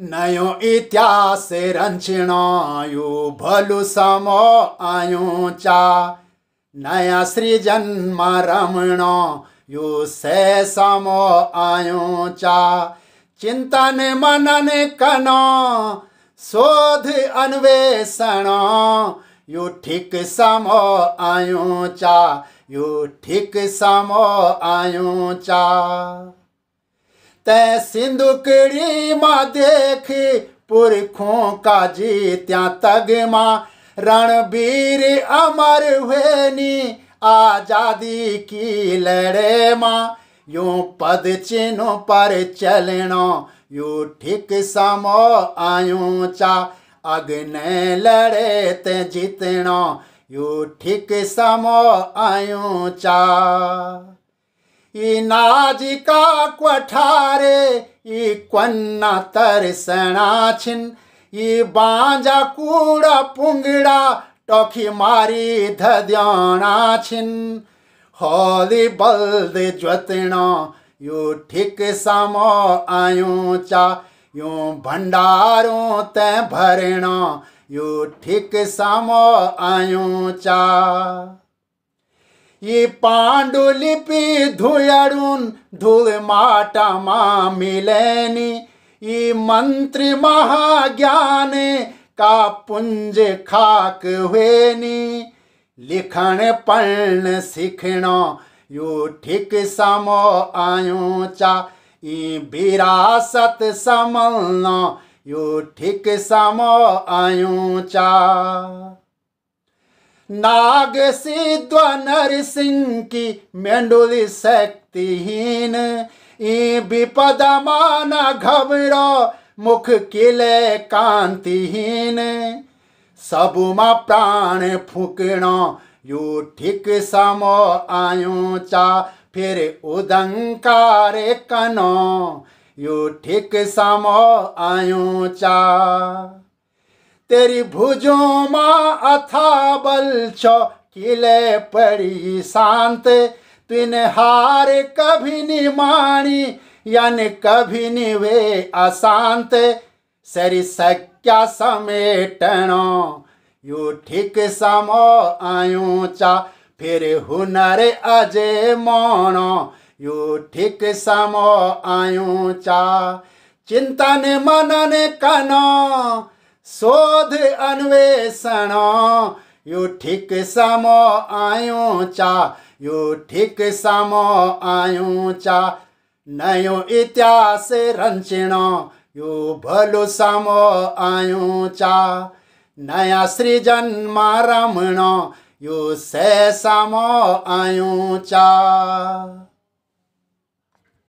नयो इतिहास रंचणो यू भलु समो आयूं चा। नया सृजन रमणो यू से समो आयूं चा। चिंतन मनन कनो, शोध अन्वेषण, यू ठीक समो आयूं चा, यू ठीक समो आयूं चा। तै सिंधुकड़ी माँ देख, पुरखों का जीत्या तग माँ। रणबीर अमर हुए नी, आज़ादी की लड़े माँ। यूँ पद चिन्ह पर चलनो यू ठीक समो आयूं चा। अग्ने लड़े ते जितनो यू ठीक समो आयूं चा। नाजिका क्वठारे, ई क्वन्ना तरसणा छिन। ई बांजा कूड़ा पुंगड़ा, टोखी मारी धद्याणा छिन। होली बल्द ज्वतणो, यू ठीक समो आयूं चा। यूँ भंडारों ते भरणो, यू ठीक समो आयूं चा। ये धूल माटा मा मिलेनी ये मंत्र महाज्ञान का पुंज खाक हुएनी लिखण पढ़ण सीखणो यू ठीक समो आयूं चा ई विरासत समलनो यो ठीक समो आयूं चा नाग सिद्ध नरसिंह की मेंडुली शक्तिहीन। ई विपद मान घबरो मुख किले कांतिहीन। सबुमा प्राण फूकणो, यू ठीक समो आयो चा, फिर उदंकार कनो यू ठीक समो आयो चा। तेरी भुजों माँ अथा बल छो, किले पड़ी शांत। तुन हार कभी निमाणी यन कभी निवे अशांत। सरी सक्या समेटनो यू ठीक समो आयूं चा, फिर हुनर अजय मोणो, यू ठीक समो आयूं चा। चिंतन मनन कनो शोध अन्वेषण यू ठीक समो आयूं चा यू ठीक समो आयूं चा। नयो इतिहास रंचणो यू भलो समो आयूं चा। नया सृजन रमणो यू से समो आयूं चा